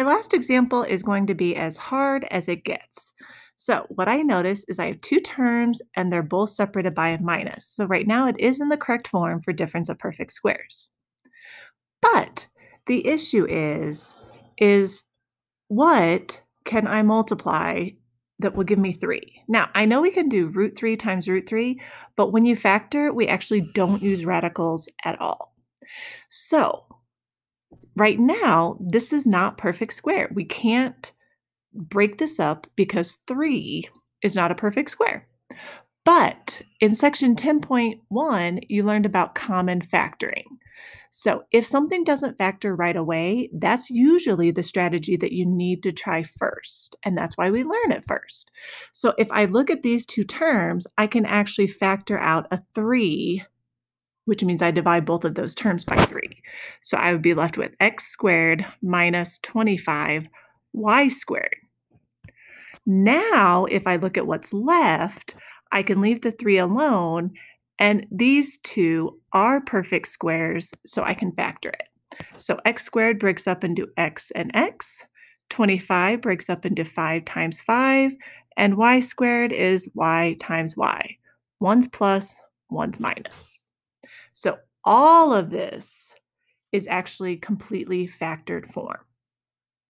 My last example is going to be as hard as it gets. So what I notice is I have two terms and they're both separated by a minus. So right now it is in the correct form for difference of perfect squares. But the issue is, is what can I multiply that will give me 3? Now, I know we can do root 3 times root 3, but when you factor, we actually don't use radicals at all. So right now, this is not perfect square. We can't break this up because 3 is not a perfect square. But in section 10.1, you learned about common factoring. So if something doesn't factor right away, that's usually the strategy that you need to try first. And that's why we learn it first. So if I look at these two terms, I can actually factor out a 3 which means I divide both of those terms by 3. So I would be left with x squared minus 25 y squared. Now, if I look at what's left, I can leave the 3 alone, and these two are perfect squares, so I can factor it. So x squared breaks up into x and x, 25 breaks up into 5 times 5, and y squared is y times y. One's plus, one's minus. So all of this is actually completely factored form.